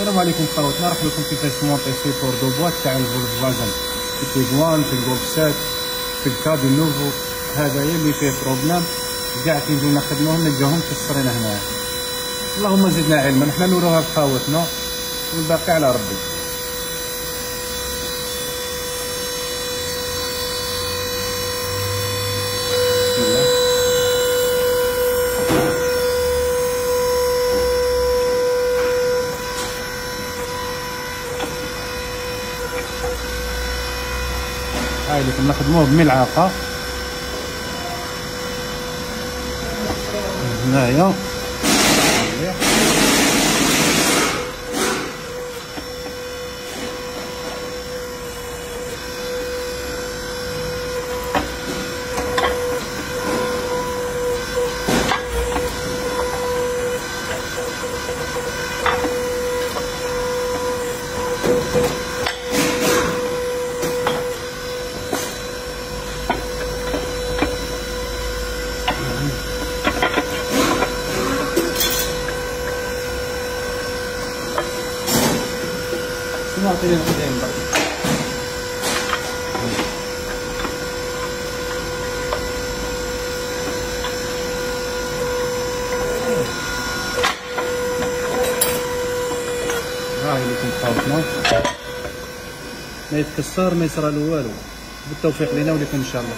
السلام عليكم خواتنا نوري لكم كيفاش de boîte تاع الفولكس فاجن في التيغوان في الجولف 7 في ال Caddy nouveau. هذا اللي فيه problème. كاع كي نجيو نخدموهم نلقاهم كسرين هنا. اللهم زدنا علما. حنا نوروها لخاوتنا والباقي على ربي. هاي لكم نخدموه بملعقة. هنايا. شنو لكم خاوتنا ما يتكسر ما يصرى له والو. بالتوفيق لنا ولكم إن شاء الله.